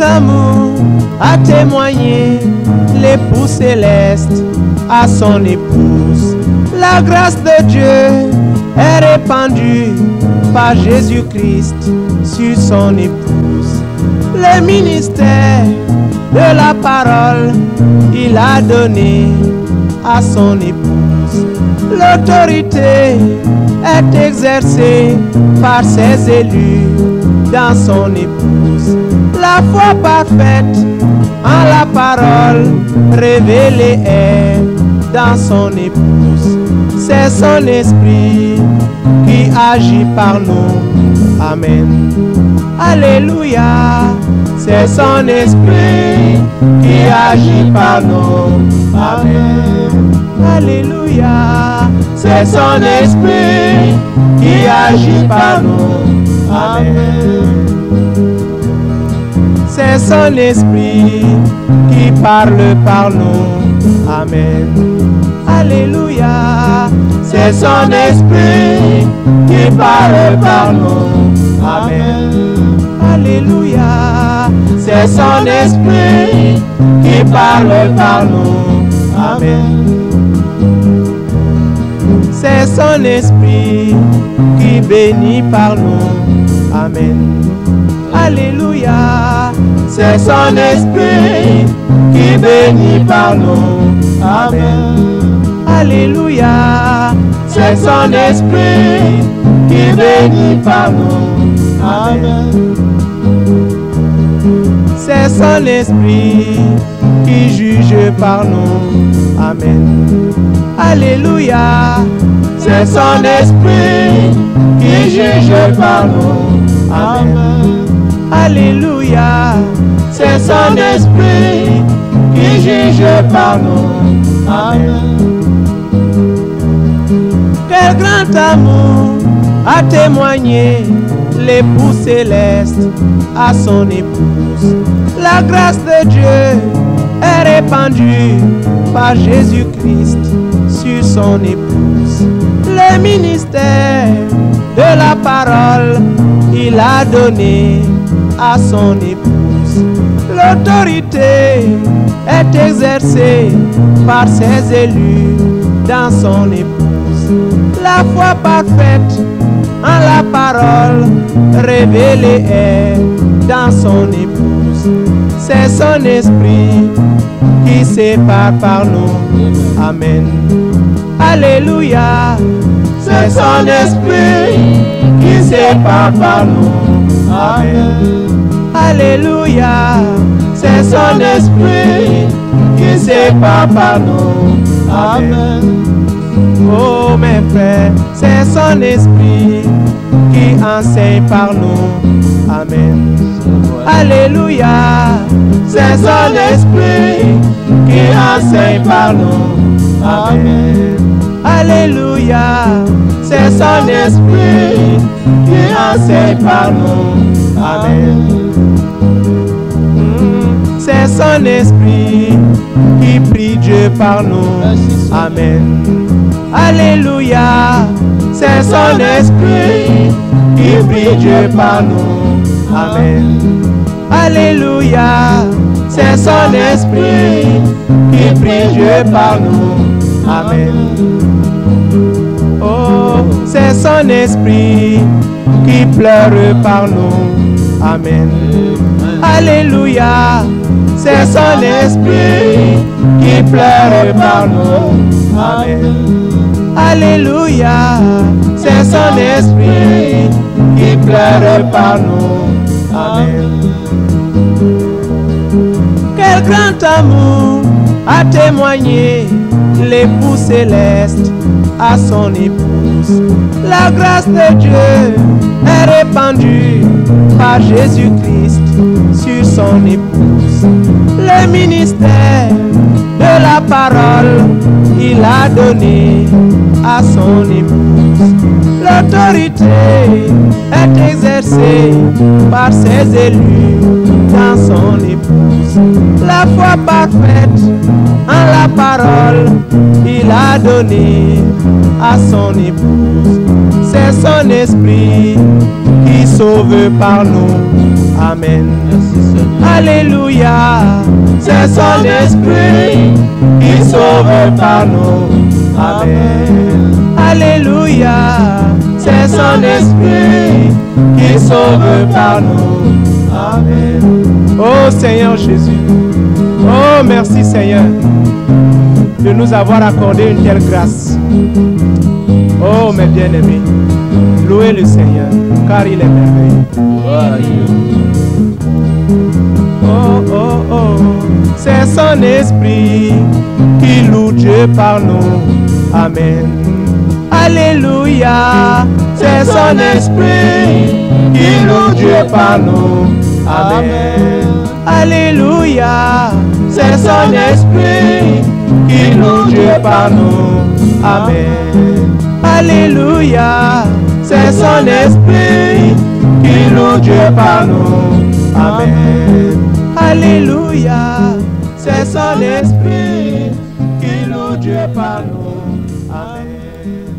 amour a témoigné l'époux céleste à son épouse. La grâce de Dieu est répandue par Jésus-Christ sur son épouse. Le ministère de la parole, il a donné à son épouse. L'autorité est exercée par ses élus dans son épouse. La foi parfaite en la parole révélée est dans son épouse. C'est son esprit qui agit par nous. Amen. Alléluia. C'est son esprit qui agit par nous. Amen. Alléluia. C'est son esprit qui agit par nous. Amen. C'est son esprit qui parle par nous. Amen. Alléluia. C'est son esprit qui parle par nous. Amen. Alléluia. C'est son esprit qui parle par nous. Amen. C'est son esprit qui bénit par nous. Amen. Alléluia. C'est son esprit qui bénit par nous. Amen. Alléluia. C'est son esprit qui bénit par nous. Amen. C'est son esprit qui juge par nous. Amen. Alléluia. C'est son esprit qui juge par nous. Amen. Alléluia. C'est son esprit qui juge par nous. Amen. Quel grand amour a témoigné l'époux céleste à son épouse. La grâce de Dieu est répandue par Jésus-Christ sur son épouse. Le ministère de la parole, il a donné son épouse. L'autorité est exercée par ses élus dans son épouse. La foi parfaite en la parole révélée est dans son épouse. C'est son esprit qui sépare par nous. Amen. Alléluia. C'est son esprit qui sépare par nous. Amen. Alléluia. C'est son esprit qui sépare par nous. Amen. Oh mes frères, c'est son esprit qui enseigne par nous. Amen. Alléluia. C'est son esprit qui enseigne par nous. Amen. Alléluia. C'est son esprit qui enseigne par nous. Amen. Son esprit qui prie Dieu par nous. Amen. Alléluia. C'est son esprit qui prie Dieu par nous. Amen. Alléluia. C'est son esprit qui prie Dieu par nous. Amen. Oh, c'est son esprit qui pleure par nous. Amen. Alléluia. C'est son esprit qui pleure par nous. Amen. Alléluia. C'est son esprit qui pleure par nous. Amen. Quel grand amour a témoigné l'époux céleste à son épouse. La grâce de Dieu est répandue par Jésus-Christ sur son épouse. Le ministère de la parole, il a donné à son épouse. L'autorité est exercée par ses élus dans son épouse. La foi parfaite en la parole, il a donné à son épouse. C'est son esprit qui sauve par nous. Amen. Alléluia, c'est son esprit qui sauve par nous. Amen. Alléluia, c'est son esprit qui sauve par nous. Amen. Oh Seigneur Jésus, oh merci Seigneur de nous avoir accordé une telle grâce. Oh mes bien-aimés, louez le Seigneur, car il est merveilleux. Son esprit qui loue Dieu par nous. Amen. Alléluia, c'est son esprit qui loue Dieu par nous. Amen. Alléluia, c'est son esprit qui loue Dieu par nous. Amen. Alléluia, c'est son esprit qui loue Dieu par nous. Amen. Alléluia, c'est son esprit qui loue Dieu par nous. Amen.